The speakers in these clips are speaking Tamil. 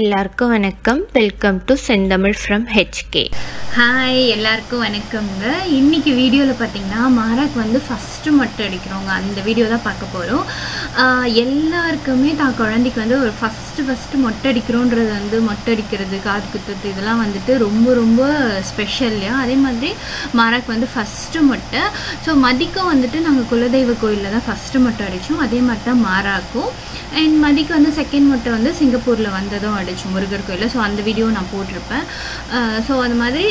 எல்லாருக்கும் வணக்கம். Welcome to Senthamizh from HK hi எல்லாருக்கும் வணக்கம்ங்க. இன்னைக்கு வீடியோவில் பார்த்தீங்கன்னா மாராக் வந்து ஃபஸ்ட்டு மொட்டை அடிக்கிறோங்க அந்த வீடியோ தான் பார்க்க போகிறோம் எல்லாருக்குமே தான் குழந்தைக்கு வந்து ஒரு ஃபஸ்ட்டு ஃபஸ்ட்டு மொட்டை அடிக்கிறோன்றது வந்து மொட்டை அடிக்கிறது காது குத்துறது இதெல்லாம் வந்துட்டு ரொம்ப ரொம்ப ஸ்பெஷல் இல்லையா அதே மாதிரி மாராக்கு வந்து ஃபஸ்ட்டு மொட்டை. ஸோ மதிக்கும் வந்துட்டு நாங்கள் குலதெய்வ கோயிலில் தான் ஃபஸ்ட்டு மொட்டை அடித்தோம் அதே மாதிரி தான் மாராக்கும் அண்ட் மதிக்கு வந்து செகண்ட் மொட்டை வந்து சிங்கப்பூரில் வந்ததும் அடித்தோம் முருகர் கோயிலில். ஸோ அந்த வீடியோ நான் போட்டிருப்பேன். ஸோ அது மாதிரி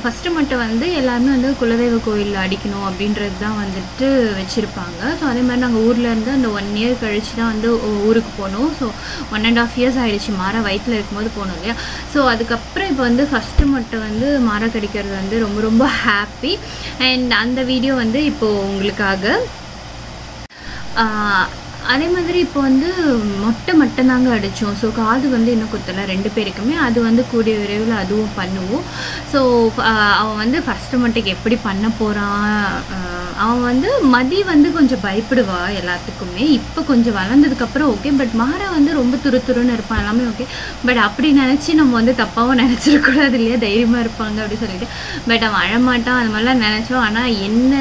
ஃபஸ்ட்டு மொட்டை வந்து எல்லாருமே வந்து குலதெய்வ கோயிலில் அடிக்கணும் அப்படின்றது தான் வந்துட்டு வச்சுருப்பாங்க. ஸோ அதே மாதிரி நாங்கள் ஊரில் இருந்து அந்த ஒன் இயர் கழிச்சு தான் வந்து ஊருக்கு போனோம் so one and half years ஆகிடுச்சு மாற வயிற்றில் இருக்கும்போது போனோம் இல்லையா? ஸோ அதுக்கப்புறம் இப்போ வந்து ஃபஸ்ட்டு மட்டும் வந்து மாற கடிக்கிறது வந்து ரொம்ப ரொம்ப ஹாப்பி அண்ட் அந்த வீடியோ வந்து இப்போது உங்களுக்காக அதே மாதிரி இப்போ வந்து மொட்டை மட்டும்தாங்க அடித்தோம் ஸோ காது வந்து இன்னும் குத்தலை ரெண்டு பேருக்குமே. அது வந்து கூடிய விரைவில் அதுவும் பண்ணுவோம். ஸோ அவன் வந்து ஃபஸ்ட்டு மொட்டைக்கு எப்படி பண்ண போகிறான் அவன் வந்து மதி வந்து கொஞ்சம் பயப்படுவா எல்லாத்துக்குமே. இப்போ கொஞ்சம் வளர்ந்ததுக்கப்புறம் ஓகே பட் மாறா வந்து ரொம்ப துரு துருன்னு இருப்பான் எல்லாமே ஓகே பட் அப்படி நினச்சி நம்ம வந்து தப்பாகவும் நினச்சிடக்கூடாது இல்லையா? தைரியமாக இருப்பாங்க அப்படி சொல்லிட்டு. பட் அவன் அழமாட்டான் அது மாதிரிலாம் நினச்சோம் ஆனால் என்ன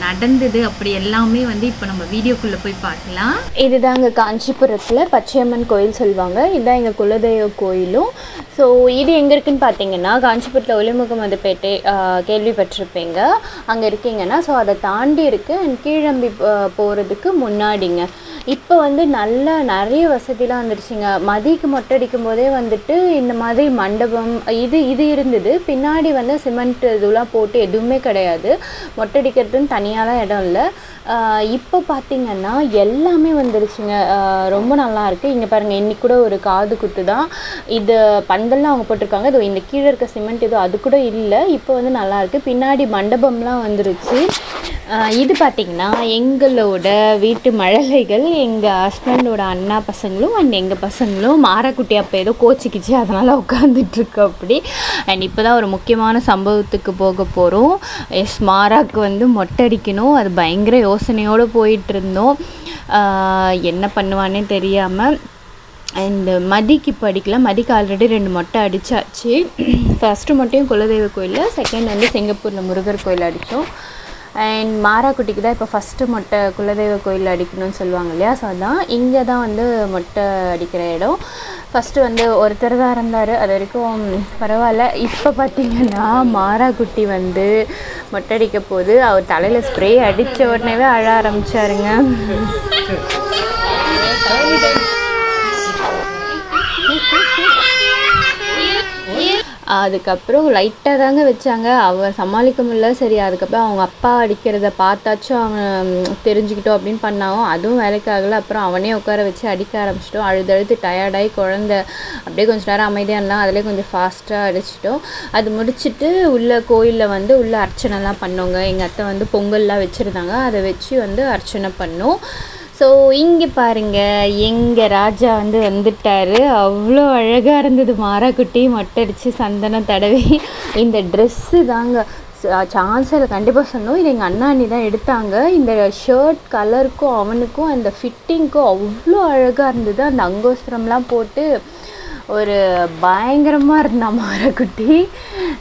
நடந்தது அப்படி எல்லாமே வந்து இப்போ நம்ம வீடியோக்குள்ளே போய் பார்க்கலாம். இதுதாங்க காஞ்சிபுரத்தில் பச்சையம்மன் கோயில் சொல்லுவாங்க. இதுதான் எங்கள் குலதெய்வ கோயிலும். ஸோ இது எங்கே இருக்குன்னு பார்த்தீங்கன்னா காஞ்சிபுரத்தில் ஒளிமுகமதுப்பேட்டை ஆஹ், கேள்விப்பட்டிருப்பீங்க. அங்கே இருக்கீங்கன்னா ஸோ அதை தாண்டி இருக்குது அண்ட் கீழம்பி போகிறதுக்கு முன்னாடிங்க. இப்போ வந்து நல்லா நிறைய வசதிலாம் வந்துருச்சுங்க. மதிக்கு மொட்டை அடிக்கும் போதே வந்துட்டு இந்த மாதிரி மண்டபம் இது இது இருந்தது. பின்னாடி வந்து சிமெண்ட் இதெல்லாம் போட்டு எதுவுமே கிடையாது. மொட்டை அடிக்கிறதுன்னு தனியாலாம் இடம் இல்லை. இப்போ பார்த்தீங்கன்னா எல்லாமே வந்துருச்சுங்க. ரொம்ப நல்லா இருக்குது இங்கே பாருங்கள் இன்னி கூட ஒரு காது குத்து தான். இது பந்தல்லாம் அவங்க போட்டிருக்காங்க. இது இந்த கீழே இருக்க சிமெண்ட் இது அது கூட இல்லை. இப்போ வந்து நல்லாயிருக்கு பின்னாடி மண்டபம்லாம் வந்துருச்சு. இது பார்த்திங்கன்னா எங்களோட வீட்டு மழலைகள் எங்கள் ஹஸ்பண்டோட அண்ணா பசங்களும் அண்ட் எங்கள் பசங்களும் மாரக்குட்டி அப்போ ஏதோ கோச்சிக்கிச்சு அதனால் உட்காந்துட்ருக்கு அப்படி. அண்ட் இப்போ தான் ஒரு முக்கியமான சம்பவத்துக்கு போக போகிறோம் எஸ் மாராக்கு வந்து மொட்டை அடிக்கணும் அது பயங்கர யோசனையோடு போயிட்டுருந்தோம். என்ன பண்ணுவானே தெரியாமல் அண்டு மதிக்கு இப்போ அடிக்கல மதிக்கு ஆல்ரெடி ரெண்டு மொட்டை அடித்தாச்சு ஃபஸ்ட்டு மொட்டையும் குலதெய்வ கோயிலில் செகண்ட் வந்து சிங்கப்பூரில் முருகர் கோயில் அடித்தோம். அண்ட் மாராக்குட்டிக்கு தான் இப்போ ஃபஸ்ட்டு மொட்டை குலதெய்வ கோயில் அடிக்கணும்னு சொல்லுவாங்க இல்லையா? ஸோ அதான் இங்கே தான் வந்து மொட்டை அடிக்கிற இடம். ஃபஸ்ட்டு வந்து ஒருத்தர் தான் இருந்தார் அது வரைக்கும் பரவாயில்ல. இப்போ பார்த்தீங்கன்னா மாராக்குட்டி வந்து மொட்டை அடிக்க போது அவர் தலையில் ஸ்ப்ரே அடித்த உடனேவே அழ ஆரம்பிச்சாருங்க. அதுக்கப்புறம் லைட்டாக தாங்க வச்சாங்க. அவள் சமாளிக்க முடியல. சரி அதுக்கப்புறம் அவங்க அப்பா அடிக்கிறத பார்த்தாச்சும் அவன் தெரிஞ்சுக்கிட்டோம் அப்படின்னு பண்ணாவும் அதுவும் வேலைக்கு ஆகலை. அப்புறம் அவனே உட்கார வச்சு அடிக்க ஆரம்பிச்சிட்டோம். அழுது அழுது டயர்டாகி குழந்த அப்படியே கொஞ்சம் நேரம் அமைதியாக இருந்தால் அதிலே கொஞ்சம் ஃபாஸ்ட்டாக அடிச்சிட்டோம். அது முடிச்சுட்டு உள்ள கோயிலில் வந்து உள்ள அர்ச்சனைலாம் பண்ணோங்க. எங்கள் அத்தை வந்து பொங்கல்லாம் வச்சுருந்தாங்க. அதை வச்சு வந்து அர்ச்சனை பண்ணோம். ஸோ இங்கே பாருங்க எங்கள் ராஜா வந்து வந்துட்டாரு. அவ்வளோ அழகாக இருந்தது. மாறாக்குட்டி மொட்டடிச்சு சந்தனம் தடவி. இந்த ட்ரெஸ்ஸு தாங்க. சான்ஸில் கண்டிப்பாக சொன்னோம். இது எங்கள் அண்ணா அண்ணி தான் எடுத்தாங்க. இந்த ஷர்ட் கலருக்கும் அவனுக்கும் அந்த ஃபிட்டிங்க்கும் அவ்வளோ அழகாக இருந்தது. அந்த அங்கோஸ்திரம்லாம் போட்டு ஒரு பயங்கரமாக இருந்தான் மாரக்குட்டி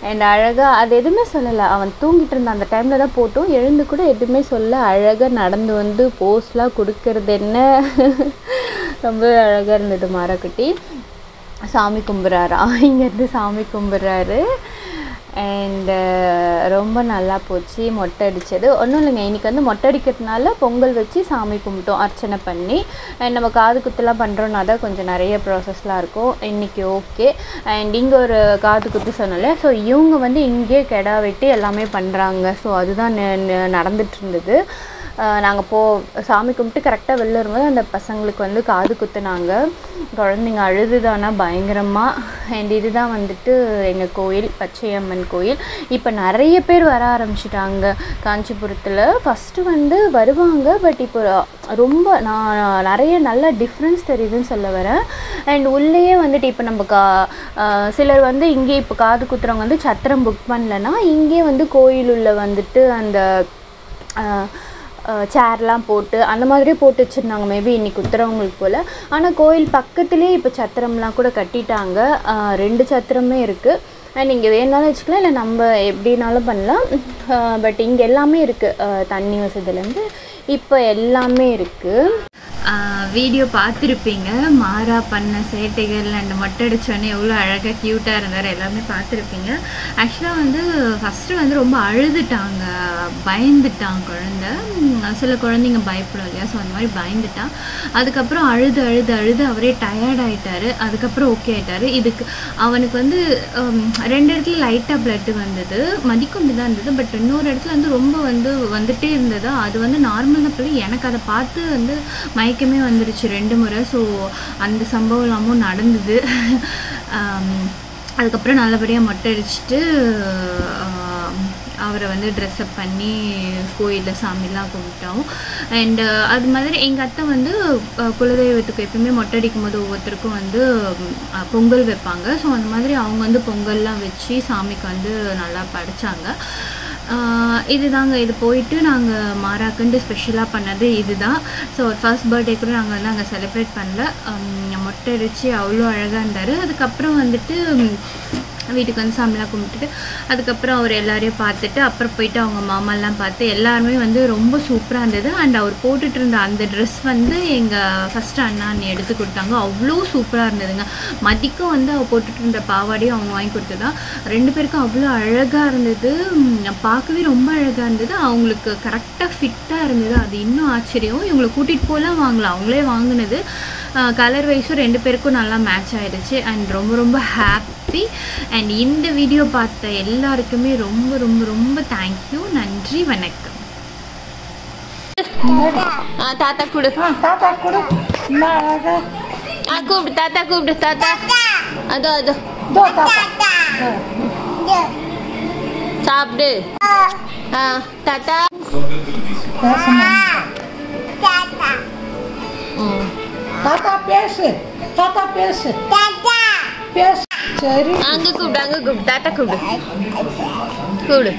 அண்ட் அழகாக அது எதுவுமே சொல்லலை. அவன் தூங்கிட்டு இருந்தான் அந்த டைமில் தான் போட்டோம். எழுந்து கூட எதுவுமே சொல்ல அழகாக நடந்து வந்து போஸ்லாம் கொடுக்கறது என்ன? ரொம்ப அழகாக இருந்தது மாரக்குட்டி சாமி கும்பிட்றாரா இங்கேருந்து சாமி கும்பிட்றாரு அண்டு uh, ரொம்ப நல்லா போச்சு மொட்டை அடித்தது ஒன்றும் இல்லைங்க இன்றைக்கி வந்து மொட்டை அடிக்கிறதுனால பொங்கல் வச்சு சாமி கும்பிட்டோம் அர்ச்சனை பண்ணி. அண்ட் நம்ம காது குத்துலாம் பண்ணுறோன்னா தான் கொஞ்சம் நிறைய ப்ராசஸ்லாம் இருக்கும். இன்றைக்கி ஓகே அண்ட் இங்கே ஒரு காது குத்து சொன்னல ஸோ இவங்க வந்து இங்கேயே கெடா வெட்டி எல்லாமே பண்ணுறாங்க ஸோ அதுதான் ந- நடந்துட்டு இருந்தது. நாங்கள் போ சாமி கும்பிட்டு கரெக்டாக வெளில வரும்போது அந்த பசங்களுக்கு வந்து காது குத்துனாங்க. குழந்தைங்க அழுதுதானா பயங்கரமாக அண்ட் இதுதான் வந்துட்டு எங்கள் கோயில் பச்சையம்மன் கோயில். இப்போ நிறைய பேர் வர ஆரம்பிச்சிட்டாங்க. காஞ்சிபுரத்தில் ஃபஸ்ட்டு வந்து வருவாங்க பட் இப்போ ரொம்ப நான் நிறைய நல்ல டிஃப்ரென்ஸ் தெரியுதுன்னு சொல்ல வரேன். அண்ட் உள்ளேயே வந்துட்டு இப்போ நம்ம கா சிலர் வந்து இங்கே இப்போ காது குத்துறவங்க வந்து சத்திரம் புக் பண்ணலன்னா இங்கே வந்து கோயில் உள்ள வந்துட்டு அந்த சேர்லாம் போட்டு அந்த மாதிரியே போட்டு வச்சுருந்தாங்க மேபி இன்றைக்கி உத்தரவங்களுக்கு போல். ஆனால் கோயில் பக்கத்துலேயே இப்போ சத்திரம்லாம் கூட கட்டிட்டாங்க. ரெண்டு சத்திரமே இருக்குது நீங்கள் வேணாலும் வச்சுக்கலாம் இல்லை நம்ம எப்படினாலும் பண்ணலாம். பட் இங்கே எல்லாமே இருக்குது தண்ணி வசதியிலேருந்து. இப்போ எல்லாமே இருக்குது வீடியோ பார்த்துருப்பீங்க. மாறா பண்ண சேட்டைகள் அண்ட் மொட்டை அடிச்சோடனே எவ்வளோ அழகாக க்யூட்டாக இருந்தார் எல்லாமே பார்த்துருப்பீங்க. ஆக்சுவலாக வந்து ஃபஸ்ட்டு வந்து ரொம்ப அழுதுட்டாங்க. பயந்துட்டான் குழந்த. சில குழந்தைங்க பயப்படும் இல்லையா? ஸோ அந்த மாதிரி பயந்துட்டான். அதுக்கப்புறம் அழுது அழுது அழுது அவரே டயர்ட் ஆகிட்டார் அதுக்கப்புறம் ஓகே ஆகிட்டார் இதுக்கு அவனுக்கு வந்து ரெண்டு இடத்துல லைட்டாக பிளட்டு வந்தது. மதிக்கொண்டு தான் இருந்தது. பட் இன்னொரு இடத்துல வந்து ரொம்ப வந்து வந்துட்டே இருந்தது. அது வந்து நார்மல் பிள்ளை எனக்கு அதை பார்த்து வந்து மயக்கமே வந்துருச்சு ரெண்டு முறை. ஸோ அந்த சம்பவம் எல்லாமும் நடந்தது. அதுக்கப்புறம் நல்லபடியாக மொட்டை அடிச்சுட்டு அவரை வந்து ட்ரெஸ்அப் பண்ணி கோயிலில் சாமிலாம் கும்பிட்டோம். அண்டு அது மாதிரி எங்கள் அத்தை வந்து குலதெய்வத்துக்கு எப்பயுமே மொட்டை அடிக்கும் போது ஒவ்வொருத்தருக்கும் வந்து பொங்கல் வைப்பாங்க. ஸோ அந்த மாதிரி அவங்க வந்து பொங்கல்லாம் வச்சு சாமிக்கு வந்து நல்லா படைச்சாங்க. இது இதுதாங்க இது போயிட்டு நாங்கள் மாறாக்குண்டு ஸ்பெஷலாக பண்ணது இதுதான். ஸோ ஃபர்ஸ்ட் பர்த்டே கூட நாங்கள் வந்து அங்கே செலிப்ரேட் பண்ணல. மொட்டை அடித்து அவ்வளோ அழகாக இருந்தார். அதுக்கப்புறம் வந்துட்டு வீட்டுக்கு வந்து சாமிலாம் கும்பிட்டுட்டு அதுக்கப்புறம் அவர் எல்லாரையும் பார்த்துட்டு அப்புறம் போயிட்டு அவங்க மாமாலாம் பார்த்து எல்லாருமே வந்து ரொம்ப சூப்பராக இருந்தது. அண்ட் அவர் போட்டுட்டு இருந்த அந்த ட்ரெஸ் வந்து எங்கள் ஃபஸ்ட்டு அண்ணா அண்ணி எடுத்து கொடுத்தாங்க. அவ்வளோ சூப்பராக இருந்ததுங்க. மதிக்கும் வந்து அவள் போட்டுட்டு இருந்த பாவாடையும் அவங்க வாங்கி கொடுத்ததான் ரெண்டு பேருக்கும் அவ்வளோ அழகாக இருந்தது. பார்க்கவே ரொம்ப அழகாக இருந்தது. அவங்களுக்கு கரெக்டாக ஃபிட்டாக இருந்தது. அது இன்னும் ஆச்சரியம். இவங்களை கூட்டிகிட்டு போகலாம் வாங்கலாம். அவங்களே வாங்கினது. கலர் வைஸும் ரெண்டு பேருக்கும் நல்லா மேட்ச் ஆயிடுச்சு. அண்ட் ரொம்ப ரொம்ப ஹாப்பி அண்ட் இந்த வீடியோ பார்த்த எல்லாருக்குமே ரொம்ப ரொம்ப ரொம்ப தேங்க்யூ நன்றி வணக்கம். தாத்தா கொடு. தாத்தா கொடு. கூப்பிடு தாத்தா கூப்பிடு தாத்தா. அதோ அதோ. தாத்தா. சாப்பிடு. ஆ தாத்தா. பேசமா? ம். தாத்தா பேசு தாத்தா பேசு. பேசு சரி. அங்கே கூப்பிடு அங்கே கூப்பிடு தாத்தா கூப்பிடு. கூப்பிடு.